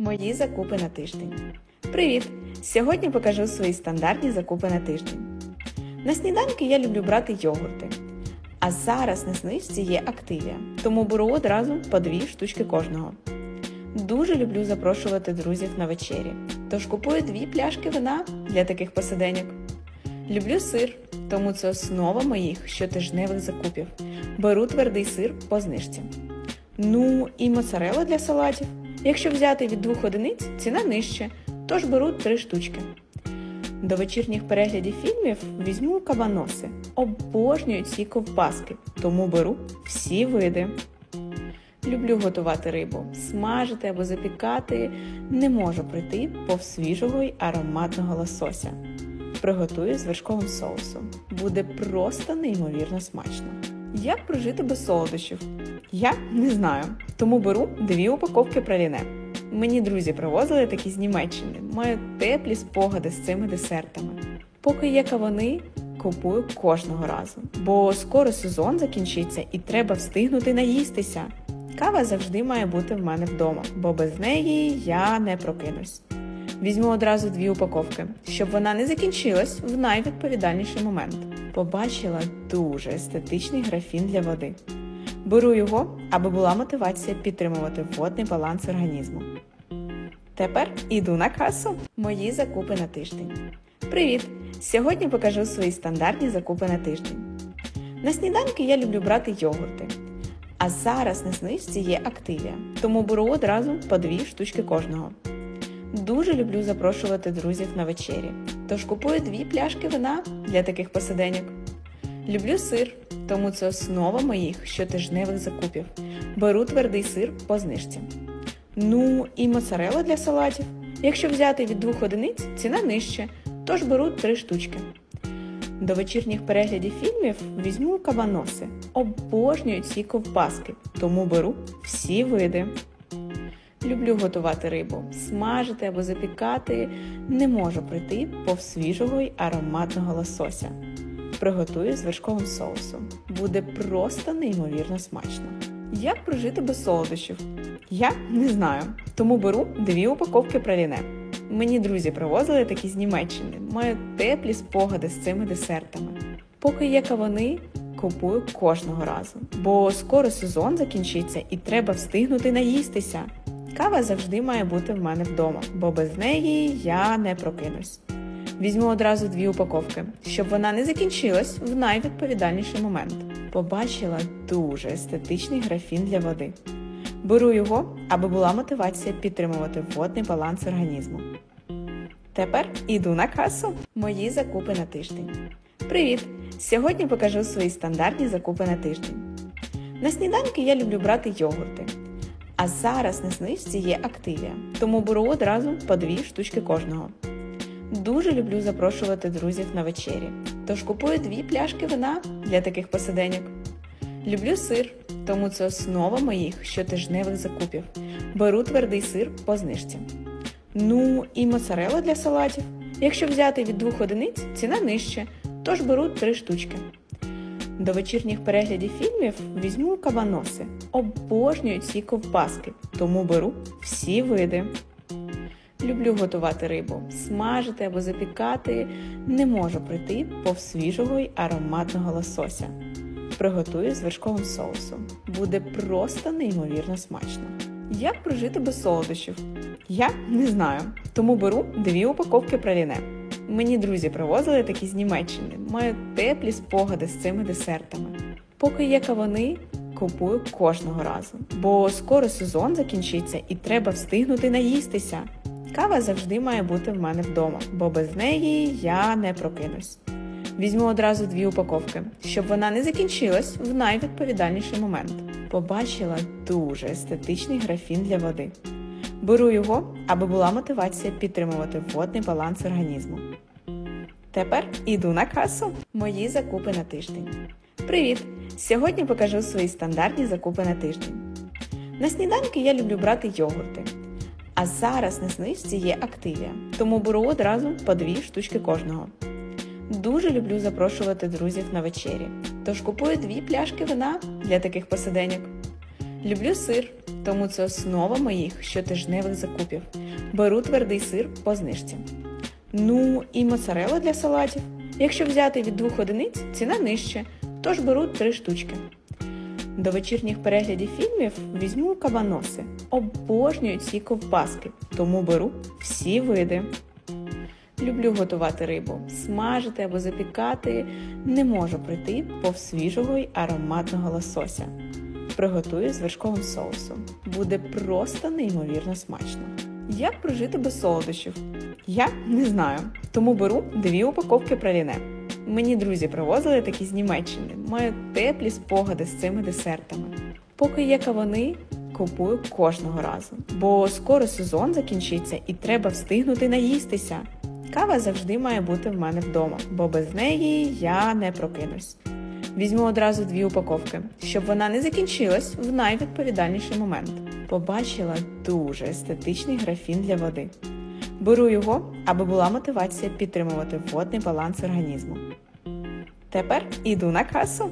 Мої закупи на тиждень. Привіт! Сьогодні покажу свої стандартні закупи на тиждень. На сніданки я люблю брати йогурти. А зараз на знижці є активія, тому беру одразу по дві штучки кожного. Дуже люблю запрошувати друзів на вечері, тож купую дві пляшки вина для таких посиденьок. Люблю сир, тому це основа моїх щотижневих закупів. Беру твердий сир по знижці. Ну і моцарелла для салатів. Якщо взяти від двох одиниць, ціна нижче, тож беру три штучки. До вечірніх переглядів фільмів візьму кабаноси. Обожнюю ці ковбаски, тому беру всі види. Люблю готувати рибу, смажити або запікати. Не можу пройти повз свіжого й ароматного лосося. Приготую з вершковим соусом. Буде просто неймовірно смачно. Як прожити без солодощів? Я не знаю, тому беру дві упаковки праліне. Мені друзі привозили такі з Німеччини. Маю теплі спогади з цими десертами. Поки є кавуни, купую кожного разу, бо скоро сезон закінчиться і треба встигнути наїстися. Кава завжди має бути в мене вдома, бо без неї я не прокинусь. Візьму одразу дві упаковки, щоб вона не закінчилась в найвідповідальніший момент. Побачила дуже естетичний графін для води. Беру його, аби була мотивація підтримувати водний баланс організму. Тепер іду на касу. Мої закупи на тиждень. Привіт! Сьогодні покажу свої стандартні закупи на тиждень. На сніданки я люблю брати йогурти. А зараз на знижці є активія, тому беру одразу по дві штучки кожного. Дуже люблю запрошувати друзів на вечері, тож купую дві пляшки вина для таких посиденьок. Люблю сир, тому це основа моїх щотижневих закупів. Беру твердий сир по знижці. Ну і моцарелла для салатів. Якщо взяти від двох одиниць, ціна нижче, тож беру три штучки. До вечірніх переглядів фільмів візьму кабаноси. Обожнюю ці ковбаски, тому беру всі види. Люблю готувати рибу, смажити або запікати. Не можу пройти повз свіжого й ароматного лосося. Приготую з вершковим соусом. Буде просто неймовірно смачно. Як прожити без солодощів? Я не знаю, тому беру дві упаковки праліне. Мені друзі привозили такі з Німеччини. Маю теплі спогади з цими десертами. Поки є кавуни, купую кожного разу, бо скоро сезон закінчиться і треба встигнути наїстися. Кава завжди має бути в мене вдома, бо без неї я не прокинусь. Візьму одразу дві упаковки, щоб вона не закінчилась в найвідповідальніший момент. Побачила дуже естетичний графін для води. Беру його, аби була мотивація підтримувати водний баланс організму. Тепер іду на касу. Мої закупи на тиждень. Привіт! Сьогодні покажу свої стандартні закупи на тиждень. На сніданки я люблю брати йогурти. А зараз на знижці є активія, тому беру одразу по дві штучки кожного. Дуже люблю запрошувати друзів на вечері, тож купую дві пляшки вина для таких посиденьок. Люблю сир, тому це основа моїх щотижневих закупів. Беру твердий сир по знижці. Ну і моцарелла для салатів. Якщо взяти від двох одиниць, ціна нижче, тож беру три штучки. До вечірніх переглядів фільмів візьму кабаноси. Обожнюю ці ковбаски, тому беру всі види. Люблю готувати рибу, смажити або запікати. Не можу пройти повз свіжого й ароматного лосося. Приготую з вершковим соусом. Буде просто неймовірно смачно. Як прожити без солодощів? Я не знаю, тому беру дві упаковки праліне. Мені друзі привозили такі з Німеччини. Маю теплі спогади з цими десертами. Поки є кавуни, купую кожного разу, бо скоро сезон закінчиться і треба встигнути наїстися. Кава завжди має бути в мене вдома, бо без неї я не прокинусь. Візьму одразу дві упаковки, щоб вона не закінчилась в найвідповідальніший момент. Побачила дуже естетичний графін для води. Беру його, аби була мотивація підтримувати водний баланс організму. Тепер іду на касу. Мої закупи на тиждень. Привіт! Сьогодні покажу свої стандартні закупи на тиждень. На сніданки я люблю брати йогурти. А зараз на знижці є активія, тому беру одразу по дві штучки кожного. Дуже люблю запрошувати друзів на вечері, тож купую дві пляшки вина для таких посиденьок. Люблю сир, тому це основа моїх щотижневих закупів. Беру твердий сир по знижці. Ну і моцарелла для салатів. Якщо взяти від двох одиниць, ціна нижче, тож беру три штучки. До вечірніх переглядів фільмів візьму кабаноси. Обожнюю ці ковбаски, тому беру всі види. Люблю готувати рибу, смажити або запікати. Не можу пройти повз свіжого й ароматного лосося. Приготую з вершковим соусом. Буде просто неймовірно смачно. Як прожити без солодощів? Я не знаю, тому беру дві упаковки праліне. Мені друзі привозили такі з Німеччини. Маю теплі спогади з цими десертами. Поки є кавуни, купую кожного разу, бо скоро сезон закінчиться і треба встигнути наїстися. Кава завжди має бути в мене вдома, бо без неї я не прокинусь. Візьму одразу дві упаковки, щоб вона не закінчилась в найвідповідальніший момент. Побачила дуже естетичний графін для води. Беру його, аби була мотивація підтримувати водний баланс організму. Тепер іду на касу.